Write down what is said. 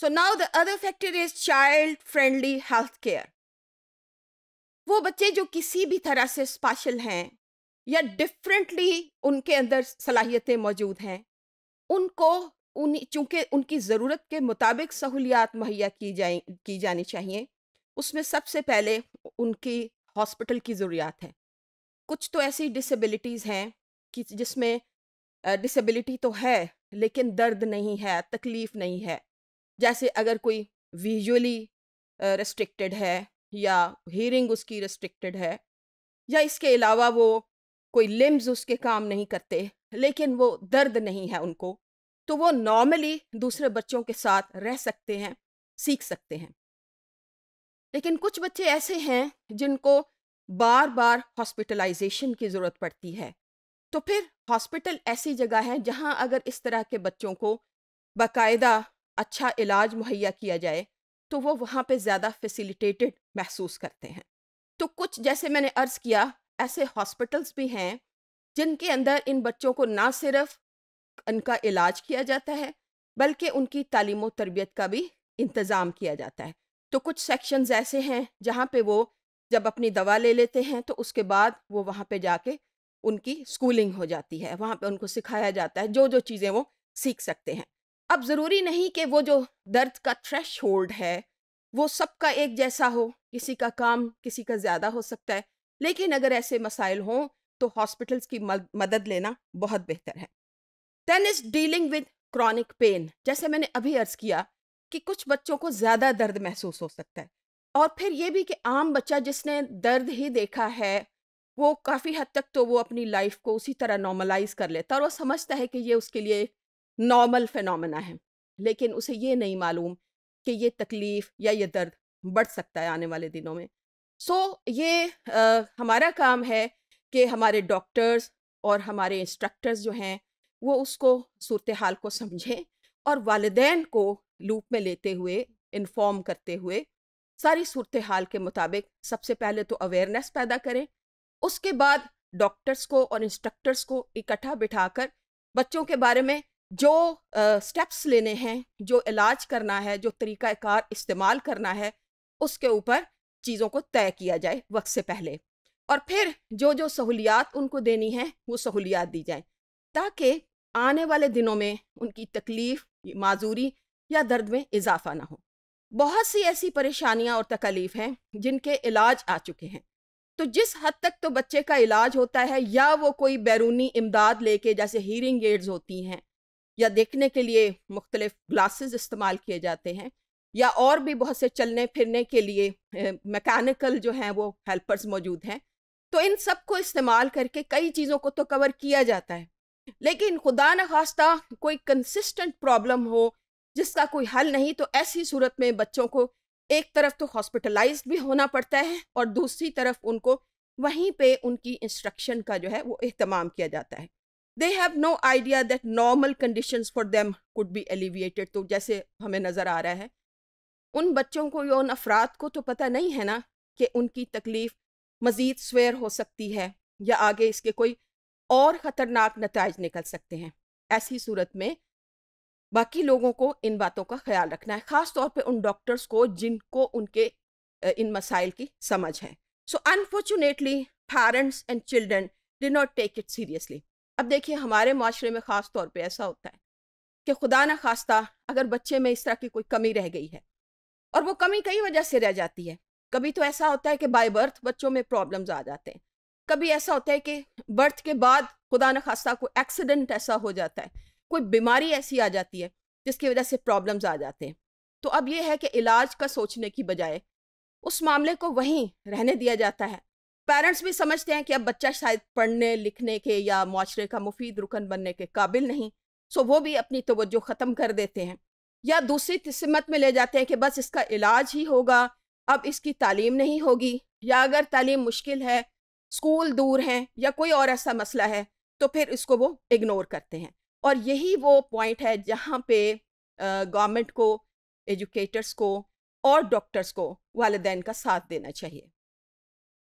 So now the other factor is child friendly health care वो बच्चे जो किसी भी तरह से स्पेशल हैं या डिफरेंटली उनके अंदर सलाहियतें मौजूद हैं, उनको उन चूँकि उनकी ज़रूरत के मुताबिक सहूलियात मुहैया की जाए, की जानी चाहिए, उसमें सबसे पहले उनकी हॉस्पिटल की ज़रूरियात है। कुछ तो ऐसी डिसेबिलिटीज़ हैं कि जिसमें डिसेबिलिटी तो है, लेकिन दर्द नहीं है, तकलीफ़ नहीं है। जैसे अगर कोई विजुअली रेस्ट्रिक्टेड है या हीयरिंग उसकी रेस्ट्रिक्टेड है, या इसके अलावा वो कोई लिम्स उसके काम नहीं करते, लेकिन वो दर्द नहीं है उनको तो वो नॉर्मली दूसरे बच्चों के साथ रह सकते हैं, सीख सकते हैं। लेकिन कुछ बच्चे ऐसे हैं जिनको बार बार हॉस्पिटलाइजेशन की ज़रूरत पड़ती है। तो फिर हॉस्पिटल ऐसी जगह है जहाँ अगर इस तरह के बच्चों को बाकायदा अच्छा इलाज मुहैया किया जाए तो वो वहाँ पे ज़्यादा फैसिलिटेटेड महसूस करते हैं। तो कुछ जैसे मैंने अर्ज़ किया, ऐसे हॉस्पिटल्स भी हैं, जिनके अंदर इन बच्चों को ना सिर्फ़ उनका इलाज किया जाता है, बल्कि उनकी तालीम तरबियत का भी इंतज़ाम किया जाता है। तो कुछ सेक्शंस ऐसे हैं, जहाँ पे वो जब अपनी दवा ले लेते हैं तो उसके बाद वो वहाँ पे जाके उनकी स्कूलिंग हो जाती है, वहाँ पे उनको सिखाया जाता है जो जो चीज़ें वो सीख सकते हैं। अब ज़रूरी नहीं कि वो जो दर्द का थ्रेश होल्ड है, वो सबका एक जैसा हो, किसी का काम किसी का ज़्यादा हो सकता है। लेकिन अगर ऐसे मसाइल हों तो हॉस्पिटल्स की मदद लेना बहुत बेहतर है। Then is dealing with chronic pain जैसे मैंने अभी अर्ज़ किया कि कुछ बच्चों को ज़्यादा दर्द महसूस हो सकता है। और फिर ये भी कि आम बच्चा जिसने दर्द ही देखा है, वो काफ़ी हद तक तो वो अपनी लाइफ को उसी तरह नॉर्मलाइज कर लेता है और वो समझता है कि ये उसके लिए नॉर्मल फिनोमेना है। लेकिन उसे ये नहीं मालूम कि ये तकलीफ़ या ये दर्द बढ़ सकता है आने वाले दिनों में। सो so, ये आ, हमारा काम है कि हमारे डॉक्टर्स और हमारे इंस्ट्रक्टर्स जो हैं वो उसको सूरत हाल को समझें और वालदेन को लूप में लेते हुए इन्फॉर्म करते हुए सारी सूरत हाल के मुताबिक सबसे पहले तो अवेयरनेस पैदा करें उसके बाद डॉक्टर्स को और इंस्ट्रक्टर्स को इकट्ठा बिठाकर बच्चों के बारे में जो स्टेप्स लेने हैं, जो इलाज करना है, जो तरीक़ाकार इस्तेमाल करना है, उसके ऊपर चीज़ों को तय किया जाए वक्त से पहले। और फिर जो जो सहूलियात उनको देनी है, वो सहूलियात दी जाए, ताकि आने वाले दिनों में उनकी तकलीफ़, माजूरी या दर्द में इजाफा ना हो। बहुत सी ऐसी परेशानियाँ और तकलीफ़ हैं, जिनके इलाज आ चुके हैं। तो जिस हद तक तो बच्चे का इलाज होता है या वो कोई बैरूनी इमदाद लेके, जैसे हीरिंग एड्स होती हैं या देखने के लिए मुख्तलिफ़ ग्लासेस इस्तेमाल किए जाते हैं, या और भी बहुत से चलने फिरने के लिए मैकेनिकल जो हैं वो हेल्पर्स मौजूद हैं। तो इन सबको इस्तेमाल करके कई चीज़ों को तो कवर किया जाता है। लेकिन खुदा न खास्ता कोई कंसिस्टेंट प्रॉब्लम हो, जिसका कोई हल नहीं तो ऐसी सूरत में बच्चों को एक तरफ़ तो हॉस्पिटलाइज भी होना पड़ता है और दूसरी तरफ़ उनको वहीं पे उनकी इंस्ट्रक्शन का जो है वो अहतमाम किया जाता है। They have no idea that normal conditions for them could be alleviated तो जैसे हमें नज़र आ रहा है, उन बच्चों को या उन अफराद को तो पता नहीं है ना कि उनकी तकलीफ़ मज़ीद स्वेर हो सकती है या आगे इसके कोई और ख़तरनाक नतज निकल सकते हैं। ऐसी सूरत में बाकी लोगों को इन बातों का ख्याल रखना है, ख़ास तौर पे उन डॉक्टर्स को जिनको उनके इन मसाइल की समझ है। So unfortunately parents and children did not take it seriously अब देखिए, हमारे माशरे में ख़ास तौर पे ऐसा होता है कि खुदा न खास्ता अगर बच्चे में इस तरह की कोई कमी रह गई है और वो कमी कई वजह से रह जाती है। कभी तो ऐसा होता है कि बाय बर्थ बच्चों में प्रॉब्लम्स आ जाते हैं। कभी ऐसा होता है कि बर्थ के बाद खुदा न खास्ता कोई एक्सीडेंट ऐसा हो जाता है, कोई बीमारी ऐसी आ जाती है जिसकी वजह से प्रॉब्लम्स आ जाते हैं। तो अब यह है कि इलाज का सोचने की बजाय उस मामले को वहीं रहने दिया जाता है पेरेंट्स भी समझते हैं कि अब बच्चा शायद पढ़ने, लिखने के या माशरे का मुफीद रुकन बनने के काबिल नहीं, सो वो भी अपनी तवज्जो ख़त्म कर देते हैं। या दूसरी सिमत में ले जाते हैं कि बस इसका इलाज ही होगा, अब इसकी तालीम नहीं होगी। या अगर तालीम मुश्किल है, स्कूल दूर हैं या कोई और ऐसा मसला है तो फिर इसको वो इग्नोर करते हैं। और यही वो पॉइंट है जहाँ पे गवर्नमेंट को, एजुकेटर्स को और डॉक्टर्स को वालदेन का साथ देना चाहिए।